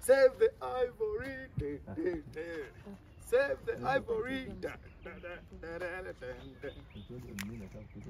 Save the ivory. Save the ivory. da, mimi nataka